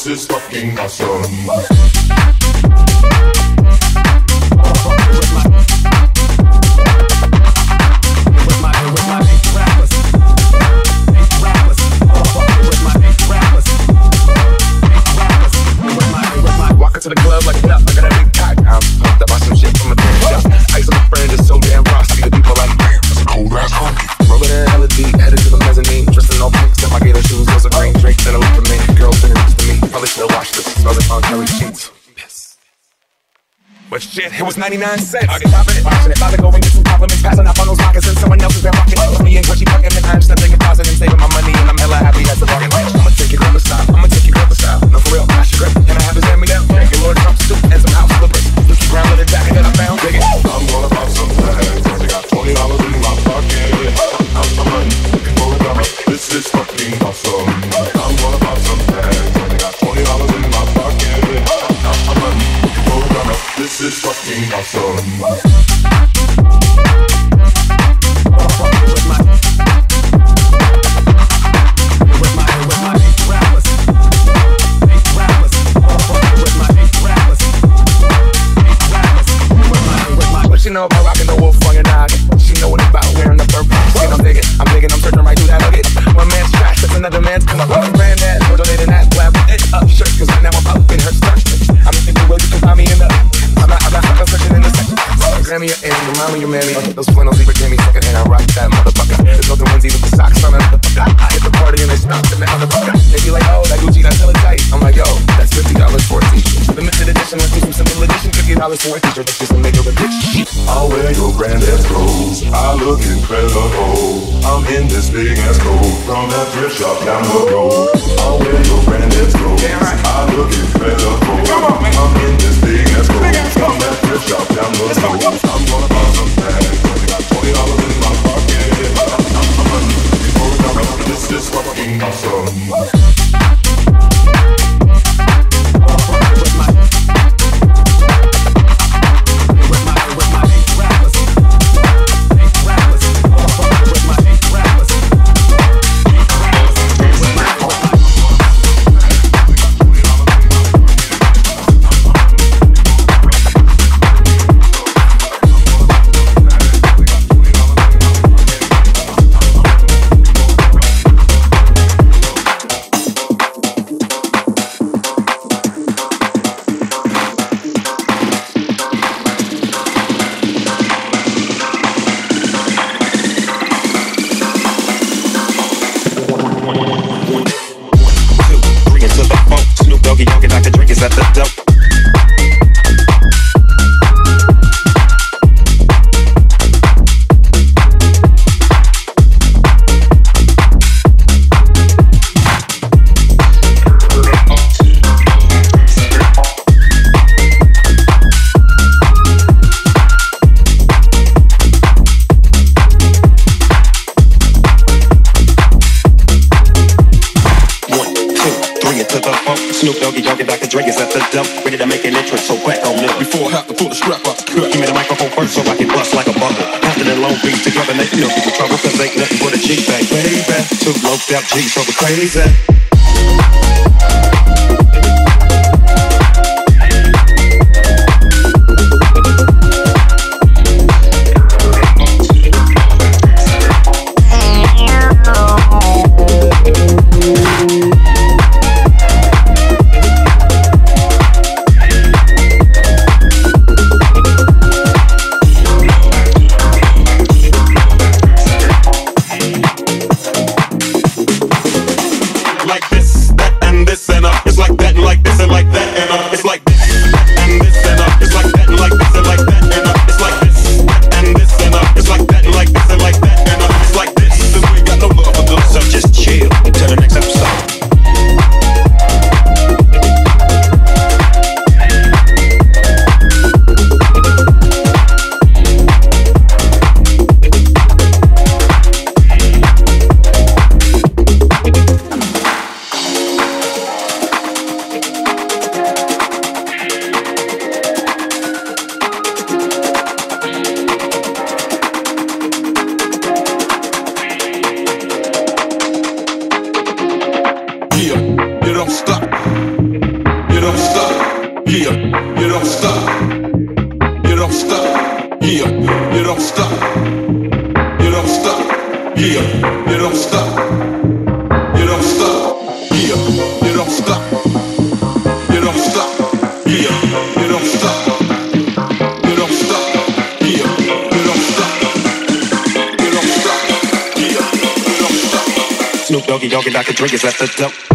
This is fucking awesome. Was 99 cents. I get watching it. About to go and get some compliments. Passing up on those moccasins. Someone else has been rocking it. Me and Gucci fucking and I'm and Grammy, your Annie, your mommy, your mammy. I'll those flannels, leave Jamie, second hand, I rock that motherfucker. There's nothing onesie with the socks on it. I hit the party and they stop and that motherfucker. They be like, oh, that Gucci, that's hella tight. I'm like, yo, that's $50 for a t-shirt. Limited edition, let's do some simple edition, $50 for a t-shirt. That's just a make a bitch. I'll wear your granddad's clothes. I look incredible. I'm in this big ass coat from that thrift shop down the road. I'll wear your granddad's clothes. Damn right. I look incredible. Come on, man. I'm in this big ass coat from that thrift shop down the Let's go. road. I'm gonna buy some tags. Only got twenty dollars in my pocket. I'm, I'm running for a dollar. This is fucking awesome. Snoop Doggy Dogg and Dr. Drake is at the dope. Ready to make an entrance, so back on up. Before I have to pull the strap the. Give me the microphone first so I can bust like a bubble. After the long beat together, make no people trouble, cause ain't nothing but a G bang. Baby, two loped out G's, so the crazy. Doggy, doggy, like a drink is left the dope.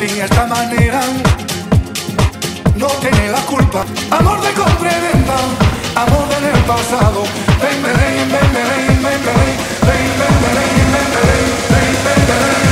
sin esta manera no tiene la culpa. Amor de compra-venta, amor del pasado. Ven, ven, ven, ven, ven, ven, ven, ven, ven, ven, ven, ven, ven, ven, ven, ven, ven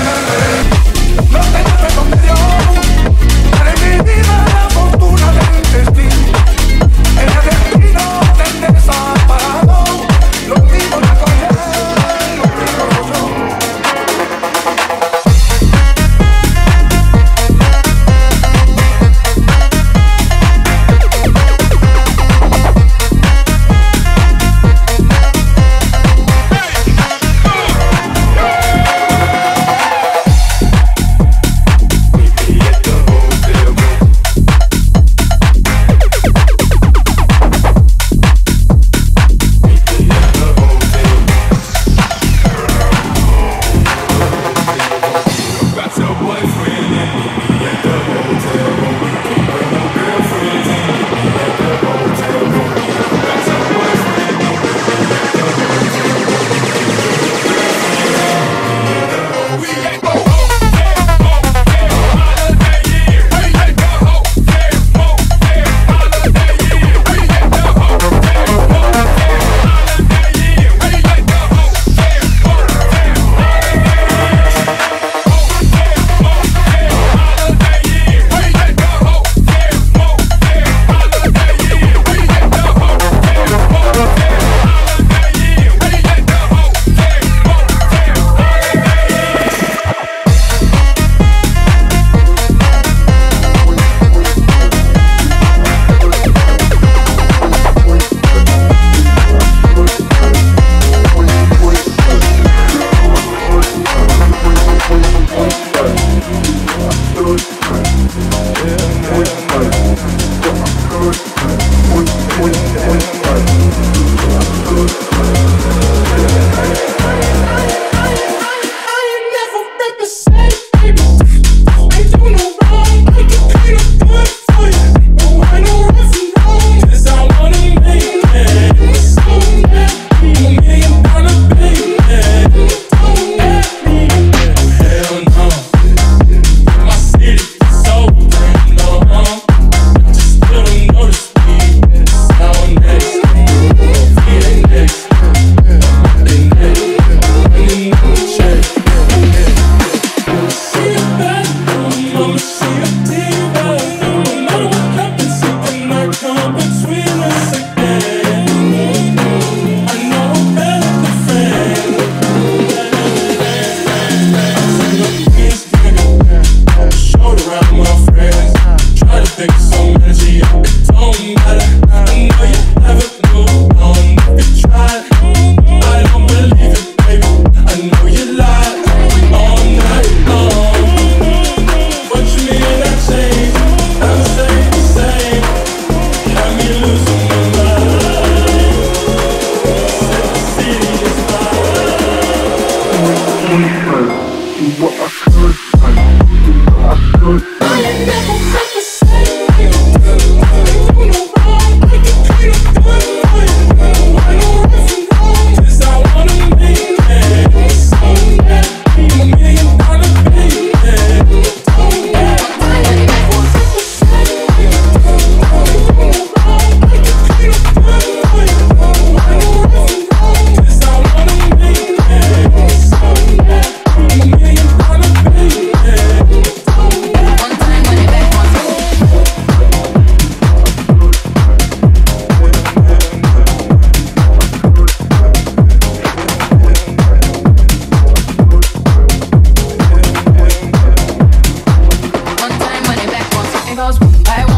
One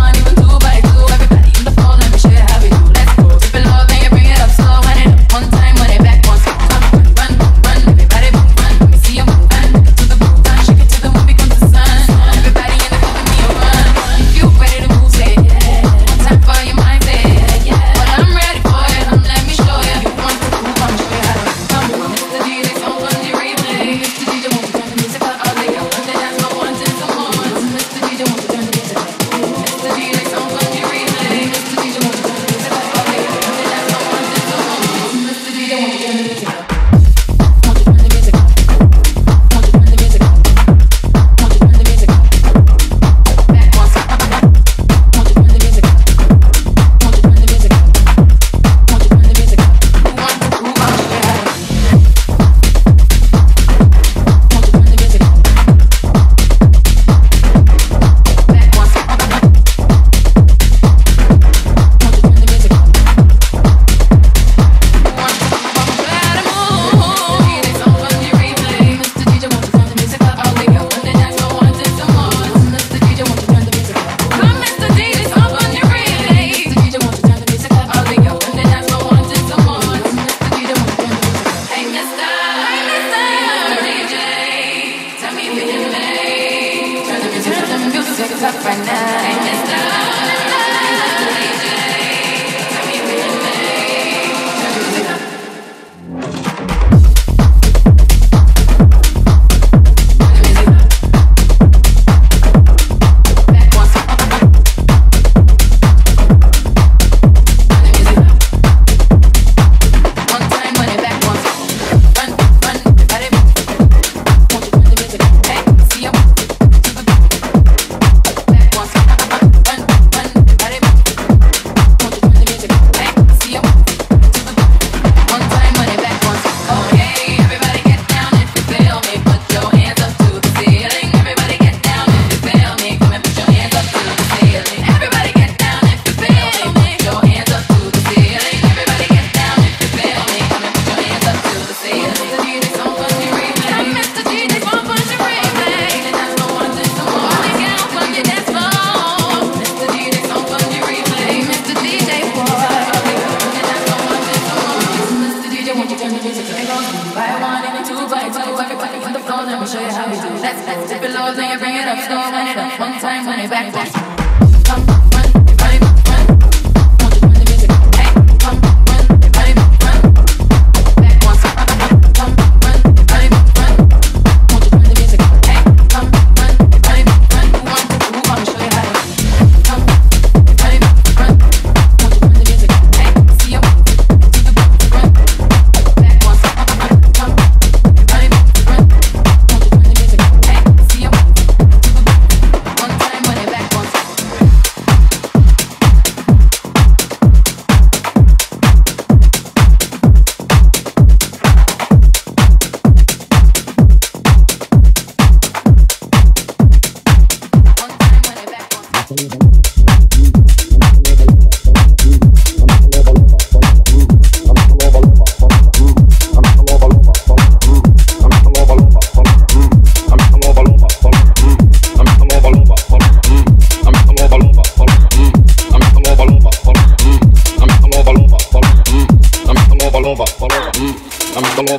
money back,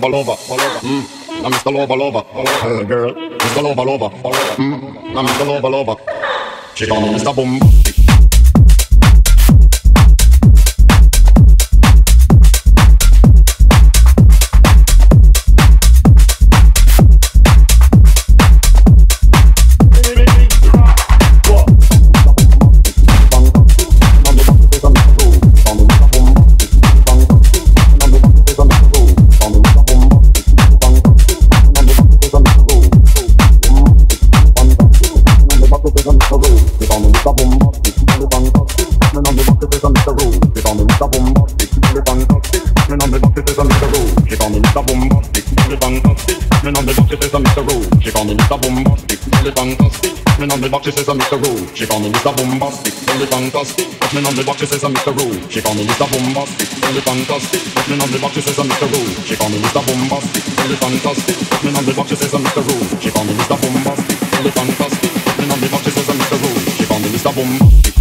Lover Lover. Mm. I'm Mr. Lover Lover. Uh, girl, Mr. Lover Lover. Mm. I'm Mr. Lover Lover. She call me Mr. Boom. Box, she says I'm Mr. Rude. She call me Mr. Bombastic, really fantastic. Put me on the she says I'm Mr. Rude. She call me Mr. Bombastic, really fantastic. Put me on the she says I'm Mr. Rude. She call me Mr. Bombastic, really fantastic. Put me on the she says I'm Mr. Rude. She call me Mr. Bombastic, really fantastic. Put me on the box, she says I'm Mr. Rude. She call me Mr. Really